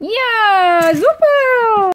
Ja, super!